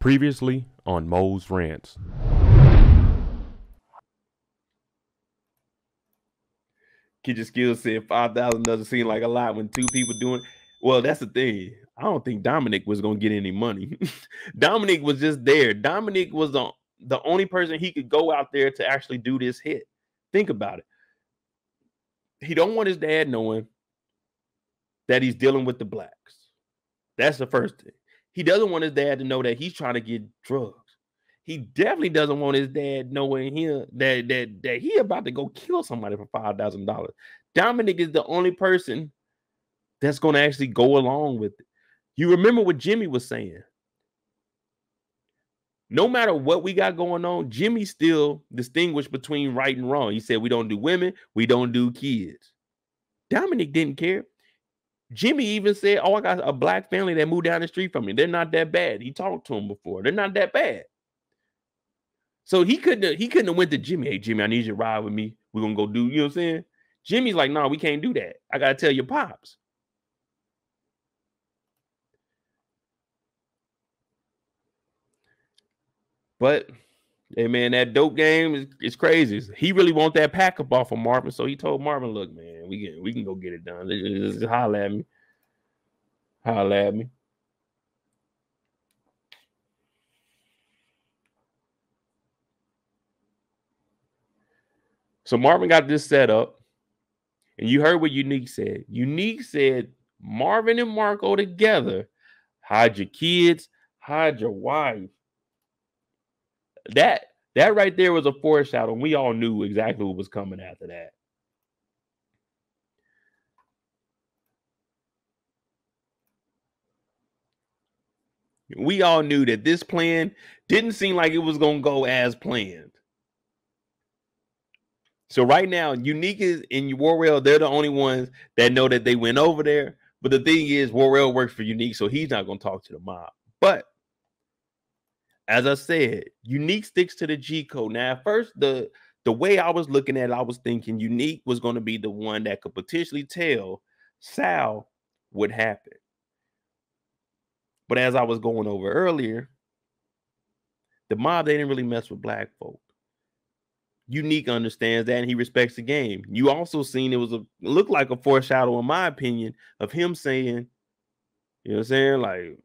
Previously on Mo's Rants. Kid Skills said five thousand doesn't seem like a lot when two people doing. Well, that's the thing. I don't think Dominic was gonna get any money. Dominic was just there. Dominic was the the only person he could go out there to actually do this hit. Think about it. He don't want his dad knowing that he's dealing with the blacks. That's the first thing. He doesn't want his dad to know that he's trying to get drugs. He definitely doesn't want his dad knowing him that that that he about to go kill somebody for five thousand dollars. Dominic is the only person that's going to actually go along with it. You remember what Jimmy was saying? No matter what we got going on, Jimmy still distinguished between right and wrong. He said we don't do women, we don't do kids. Dominic didn't care. Jimmy even said, "Oh, I got a black family that moved down the street from me. They're not that bad." He talked to him before. They're not that bad. So he couldn't have, he couldn't have went to Jimmy. Hey Jimmy, I need you to ride with me. We're gonna go do. You know what I'm saying? Jimmy's like, no, we can't do that. I gotta tell your pops. But hey man, that dope game is, is crazy. He really want that pack up off of Marvin. So he told Marvin, look, man, we can we can go get it done. Just, just holler at me. Holler at me. So Marvin got this set up, and you heard what Unique said. Unique said Marvin and Marco together, hide your kids, hide your wife. That that right there was a foreshadow. And we all knew exactly what was coming after that. We all knew that this plan didn't seem like it was going to go as planned. So right now, Unique is in Worrell, they're the only ones that know that they went over there. But the thing is, Worrell works for Unique, so he's not going to talk to the mob. But as I said, Unique sticks to the G code. Now, first, the the way I was looking at it, I was thinking Unique was going to be the one that could potentially tell Sal what happened. But as I was going over earlier, the mob they didn't really mess with black folk. Unique understands that and he respects the game. You also seen it was a looked like a foreshadow, in my opinion, of him saying, you know what I'm saying? Like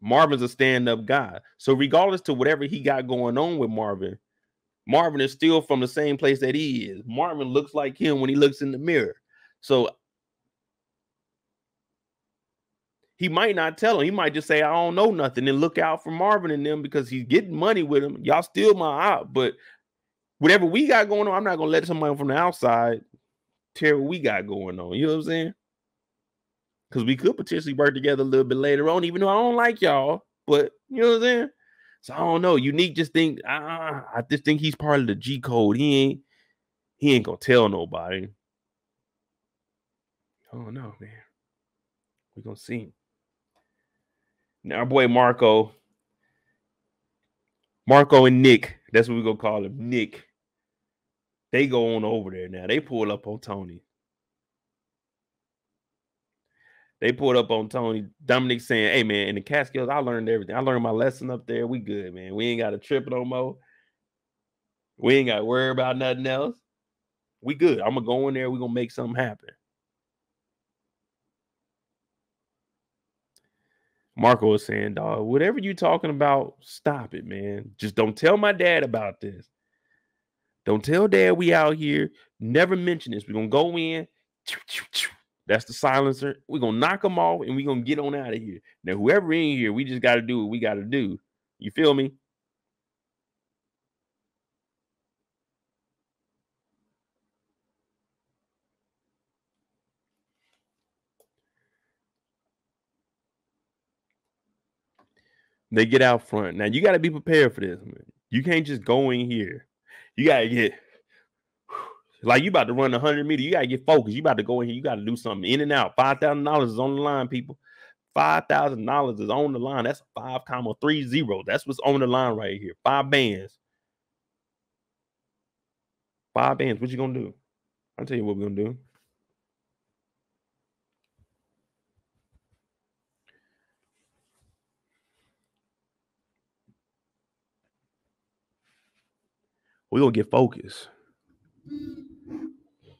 Marvin's a stand-up guy. So regardless to whatever he got going on with Marvin, Marvin is still from the same place that he is. Marvin looks like him when he looks in the mirror. So he might not tell him. He might just say, I don't know nothing and look out for Marvin and them because he's getting money with him. Y'all steal my out, but whatever we got going on, I'm not gonna let somebody from the outside tear what we got going on. You know what I'm saying? Because we could potentially work together a little bit later on, even though I don't like y'all. But you know what I'm saying? So I don't know. Unique just think ah, I just think he's part of the G code. He ain't he ain't gonna tell nobody. Oh no, man. We're gonna see. Now our boy Marco. Marco and Nick, that's what we're gonna call him. Nick. They go on over there now. They pull up on Toni. They pulled up on Toni. Dominic saying, Hey man, in the Catskills, I learned everything. I learned my lesson up there. We good, man. We ain't got to trip no more. We ain't got to worry about nothing else. We good. I'm gonna go in there. We're gonna make something happen. Marco was saying, dog, whatever you talking about, stop it, man. Just don't tell my dad about this. Don't tell dad we out here. Never mention this. We're gonna go in. That's the silencer. We're gonna knock them off and we're gonna get on out of here. Now, whoever in here, we just gotta do what we gotta do. You feel me? They get out front. Now you got to be prepared for this. Man. You can't just go in here. You got to get like you about to run 100 meter, you gotta get focused. You about to go in here, you gotta do something in and out. Five thousand dollars is on the line, people. Five thousand dollars is on the line. That's five comma three zero. That's what's on the line right here. Five bands. Five bands. What you gonna do? I'll tell you what we're gonna do. We're gonna get focused. Mm-hmm.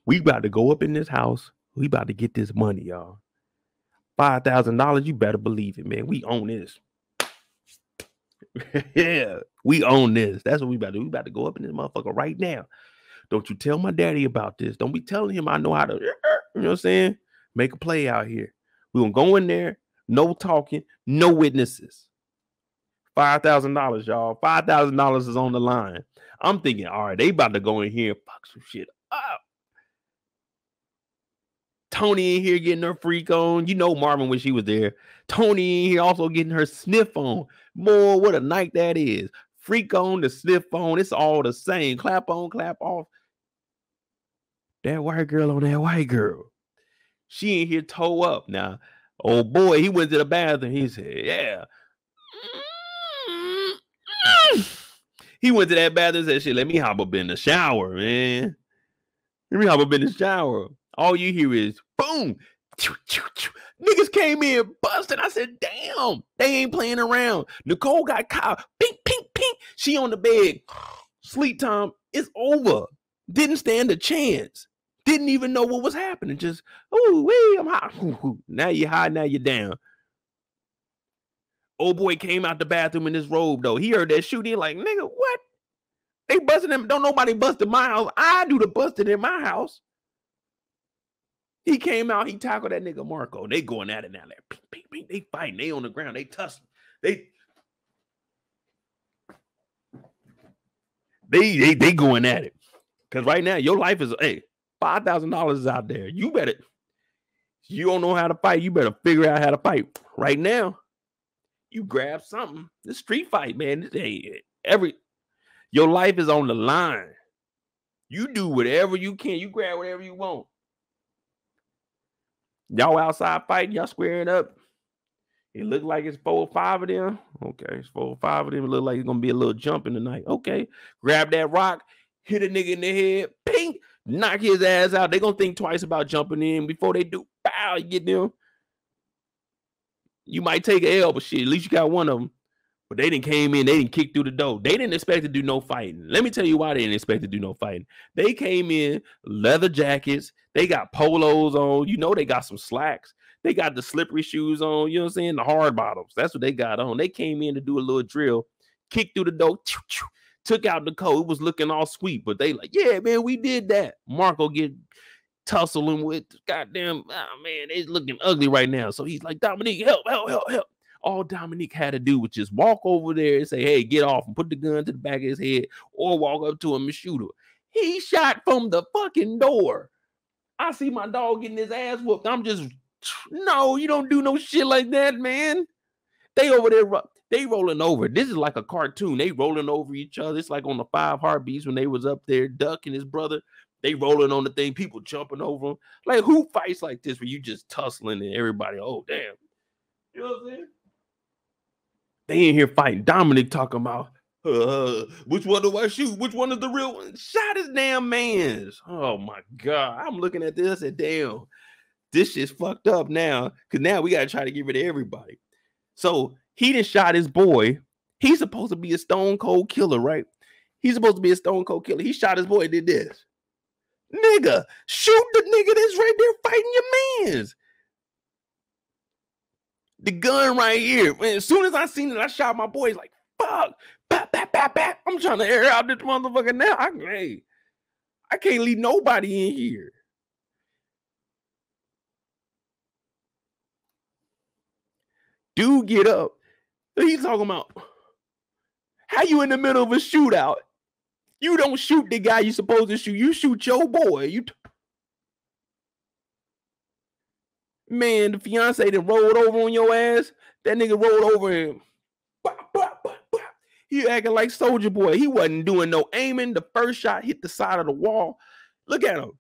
We about to go up in this house. We about to get this money, y'all. Five thousand dollars. You better believe it, man. We own this. yeah, we own this. That's what we about to do. We about to go up in this motherfucker right now. Don't you tell my daddy about this. Don't be telling him I know how to, you know what I'm saying? Make a play out here. We're gonna go in there, no talking, no witnesses. Five thousand dollars, y'all. Five thousand dollars is on the line. I'm thinking, all right, they about to go in here and fuck some shit up. Toni in here getting her freak on. You know Marvin when she was there. Toni in here also getting her sniff on. More what a night that is. Freak on the sniff on. It's all the same. Clap on, clap off. That white girl on that white girl. She ain't here toe up. Now, oh boy, he went to the bathroom. He said, Yeah. He went to that bathroom and said, Shit, let me hop up in the shower, man. Let me hop up in the shower. All you hear is boom. Niggas came in busting. I said, damn, they ain't playing around. Nicole got caught. Pink, pink, pink. She on the bed. Sleep time is over. Didn't stand a chance. Didn't even know what was happening. Just, oh, wee, I'm hot. Now you're high, now you're down. Old boy came out the bathroom in his robe, though. He heard that shooting, like, nigga, what? They busting him. Don't nobody bust in my house. I do the busting in my house. He came out, he tackled that nigga Marco. They going at it now. Like, ping, ping, ping. They fighting. They on the ground. They tussling. They they they they going at it. Cause right now your life is hey five thousand dollars is out there. You better you don't know how to fight. You better figure out how to fight right now. You grab something. The street fight, man. Hey, every your life is on the line. You do whatever you can. You grab whatever you want. Y'all outside fighting, y'all squaring up. It look like it's four or five of them. Okay, it's four or five of them. It look like it's gonna be a little jump in the night. Okay, grab that rock, hit a nigga in the head, ping, knock his ass out. They gonna think twice about jumping in before they do. Bow, you get them. You might take a L, but shit, at least you got one of them. But they didn't came in, they didn't kick through the door. They didn't expect to do no fighting. Let me tell you why they didn't expect to do no fighting. They came in leather jackets, they got polos on, you know they got some slacks. They got the slippery shoes on, you know what I'm saying? The hard bottoms. That's what they got on. They came in to do a little drill, kicked through the door, took out the coat. It was looking all sweet, but they like, yeah, man, we did that. Marco get tussling with goddamn, oh man, it's looking ugly right now. So he's like, Dominique, help, help, help, help all Dominique had to do was just walk over there and say, Hey, get off and put the gun to the back of his head or walk up to him and shoot him. He shot from the fucking door. I see my dog getting his ass whooped. I'm just, no, you don't do no shit like that, man. They over there, they rolling over. This is like a cartoon. They rolling over each other. It's like on the five heartbeats when they was up there, Duck and his brother. They rolling on the thing, people jumping over them. Like who fights like this where you just tussling and everybody, oh damn. You know what I'm saying? They in here fighting. Dominic talking about uh, which one do I shoot? Which one is the real one? Shot his damn man's. Oh my god. I'm looking at this and damn, this shit's fucked up now. Cause now we gotta try to get rid of everybody. So he just shot his boy. He's supposed to be a stone cold killer, right? He's supposed to be a stone cold killer. He shot his boy and did this. Nigga, shoot the nigga that's right there fighting your man's the gun right here. Man, as soon as I seen it, I shot my boys like, fuck. I'm trying to air out this motherfucker now. I, hey, I can't leave nobody in here. Dude, get up. He's talking about how you in the middle of a shootout. You don't shoot the guy you supposed to shoot. You shoot your boy. You t- Man, the fiance that rolled over on your ass, that nigga rolled over him. He acting like Soldier Boy. He wasn't doing no aiming. The first shot hit the side of the wall. Look at him.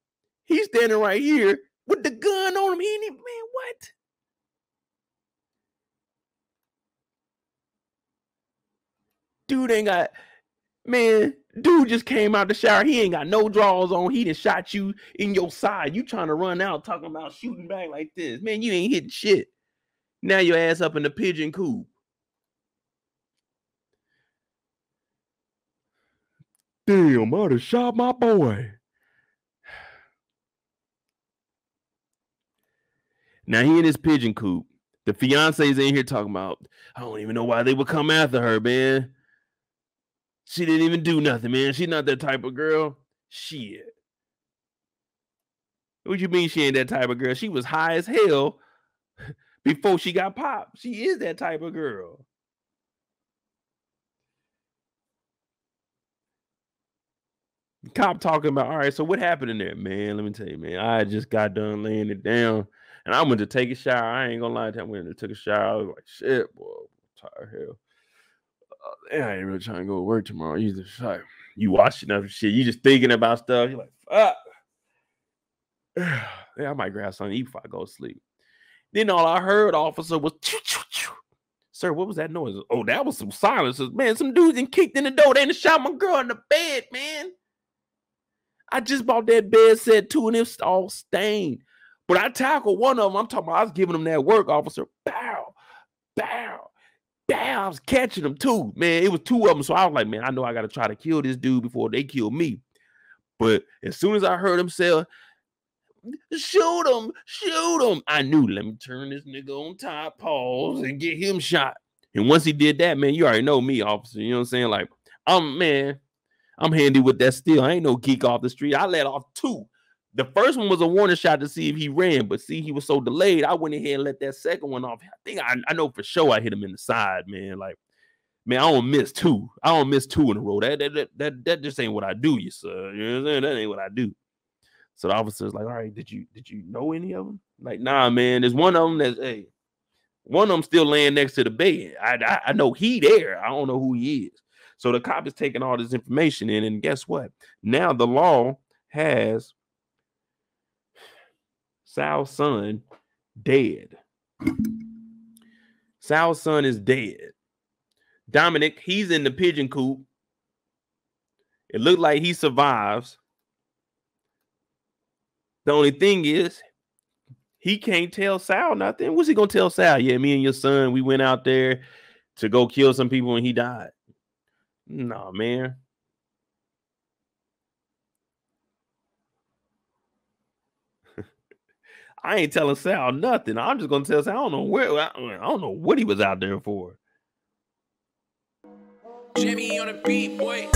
He's standing right here with the gun on him. He ain't even, man, what? Dude ain't got, man, Dude just came out the shower. He ain't got no drawers on. He just shot you in your side. You trying to run out talking about shooting back like this. Man, you ain't hitting shit. Now your ass up in the pigeon coop. Damn, I'd have shot my boy. Now he in his pigeon coop. The fiance's in here talking about, I don't even know why they would come after her, man. She didn't even do nothing, man. She's not that type of girl. Shit. What you mean she ain't that type of girl? She was high as hell before she got popped. She is that type of girl. Cop talking about, all right, so what happened in there, man? Let me tell you, man. I just got done laying it down and I went to take a shower. I ain't gonna lie to you. I went and took a shower. I was like, shit, boy, I'm tired hell. Uh, I ain't really trying to go to work tomorrow. You just like, you watching that shit. You just thinking about stuff. You're like, fuck. yeah, I might grab something to eat before I go to sleep. Then all I heard, officer, was choo, choo, choo. Sir, what was that noise? Oh, that was some silences. Man, some dudes and kicked in the door. They done shot my girl in the bed, man. I just bought that bed set too, and it's all stained. But I tackled one of them. I'm talking about I was giving them that work, officer. Bow, bow, bow. I was catching them too. Man, it was two of them. So I was like, man, I know I got to try to kill this dude before they kill me. But as soon as I heard him say, shoot him, shoot him, I knew, let me turn this nigga on top, pause, and get him shot. And once he did that, man, you already know me, officer. You know what I'm saying? Like, I'm man, I'm handy with that steel. I ain't no geek off the street. I let off two. The first one was a warning shot to see if he ran, but see, he was so delayed. I went ahead and let that second one off. I think I, I know for sure I hit him in the side, man. Like, man, I don't miss two. I don't miss two in a row. That that that that, that just ain't what I do, you sir. You know what I'm saying? That ain't what I do. So the officer's like, all right, did you did you know any of them? Like, nah, man. There's one of them that's hey, one of them still laying next to the bed. I, I I know he there. I don't know who he is. So the cop is taking all this information in, and guess what? Now the law has Sal's son dead. Sal's son is dead. Dominic, he's in the pigeon coop. It looked like he survives. The only thing is, he can't tell Sal nothing. What's he gonna tell Sal? Yeah, me and your son, we went out there to go kill some people and he died. No, nah, man. I ain't telling Sal nothing. I'm just gonna tell Sal I don't know where I, don't know what he was out there for. Jimmy on beat, boy.